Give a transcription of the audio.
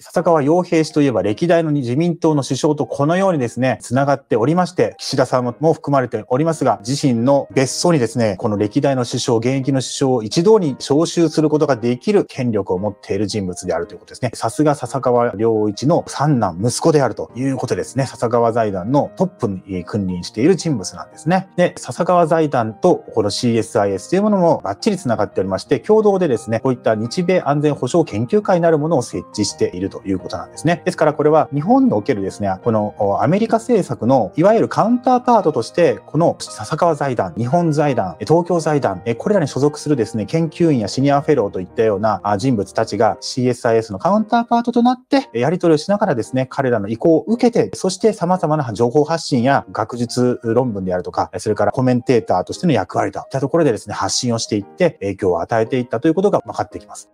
笹川洋平氏といえば歴代の自民党の首相とこのようにですね、繋がっておりまして、岸田さんも含まれておりますが、自身の別荘にですね、この歴代の首相、現役の首相を一堂に招集することができる権力を持っている人物であるということですね。さすが笹川良一の三男息子であるということですね。笹川財団のトップに君臨している人物なんですね。で、笹川財団とこの CSIS というものもバッチリ繋がっておりまして、共同でですね、こういった日米安全保障研究会なるものを設置しているるということなんですね。ですからこれは日本におけるですね、このアメリカ政策のいわゆるカウンターパートとして、この笹川財団、日本財団、東京財団、これらに所属するですね、研究員やシニアフェローといったような人物たちが CSIS のカウンターパートとなって、やり取りをしながらですね、彼らの意向を受けて、そして様々な情報発信や学術論文であるとか、それからコメンテーターとしての役割といったところでですね、発信をしていって影響を与えていったということが分かってきます。